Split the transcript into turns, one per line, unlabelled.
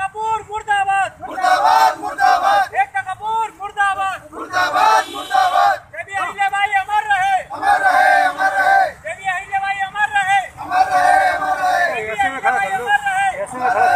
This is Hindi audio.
कपूर मुर्दाबाद मुर्दाबाद मुर्दाबाद एकता कपूर मुर्दाबाद मुर्दाबाद मुर्दाबाद देवी अहिल्या भाई अमर रहे अमर रहे अमर रहे देवी अहिल्या भाई अमर रहे अमर रहे अमर रहे ऐसे में खड़ा कर लो ऐसे में खड़ा